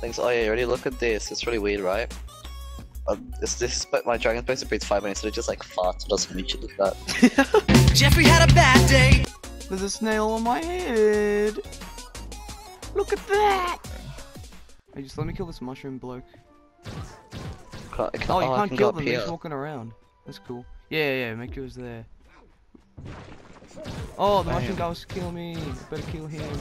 Thanks. Oh yeah, you already look at this. It's really weird, right? Um, it's this, but my dragon's supposed to breathe minutes. when it just like farts. It doesn't mean shit like that. Jeffrey had a bad day. There's a snail on my head. Look at that. Hey, just let me kill this mushroom bloke. Can't, can't, Oh, you I can't can kill them. up They're just walking around. That's cool. Yeah, yeah. Make yours there. Oh, the mushroom Bam. guy was to kill me. Better kill him.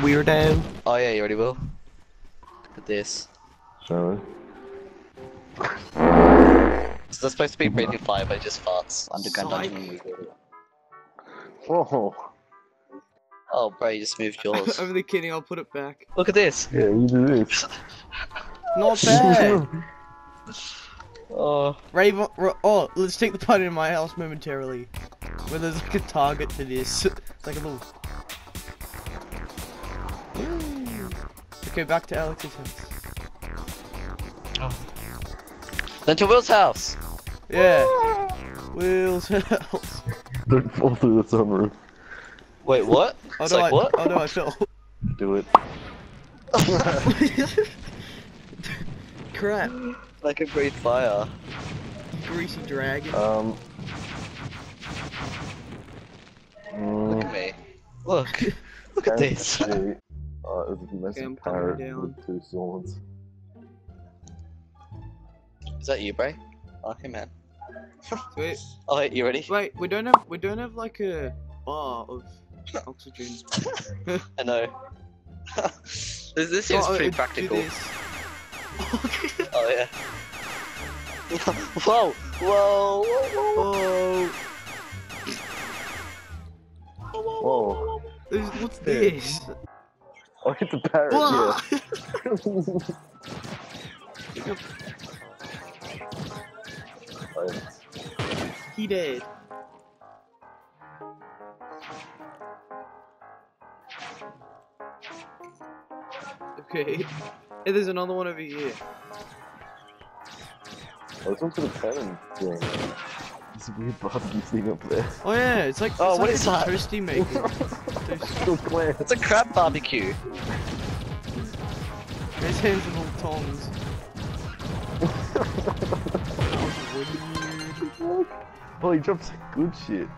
Weirdo. Oh yeah, you already will. Look at this. Shall we? So they're supposed to be breathing fire, but it just farts. Underground Psych. dungeon. Oh, Oh, bro, you just moved yours. I'm really kidding. I'll put it back. Look at this. yeah, you do this. Not bad. Oh, Raven. Oh, let's take the party in my house momentarily. Where there's like a target to this. It's like a little. Okay, back to Alex's house. then to Will's house. Yeah. Will's house. Don't fall through the sunroof. Wait, what? Oh It's no, like I, what? oh no, I fell. Do it. Crap. I can breathe fire. Greasy dragon. Um. Look at me. Look. Look at this. Actually, Uh, it was a Okay, I'm coming parrot down. with two swords. Is that you, Brae? Okay, man. Wait, Oh, wait, you ready? wait, we don't have we don't have like a bar of oxygen. I know. this, this seems Oh, pretty practical. Oh yeah. whoa, whoa, whoa, whoa, Oh, Whoa! this- what's this? I hit the parrot. Yeah. He did. Okay. Hey, there's another one over here. I was onto the cannon thing. There's a weird barbecue thing up there. Oh yeah, it's like Oh, it's what like is a that? Toasty maker. Toasty. It's a crab barbecue. His hands are little tongs. Oh, he dropped good shit.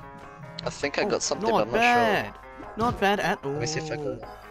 I think I got something, Not but I'm not bad. Not bad at all. Let me see if I got.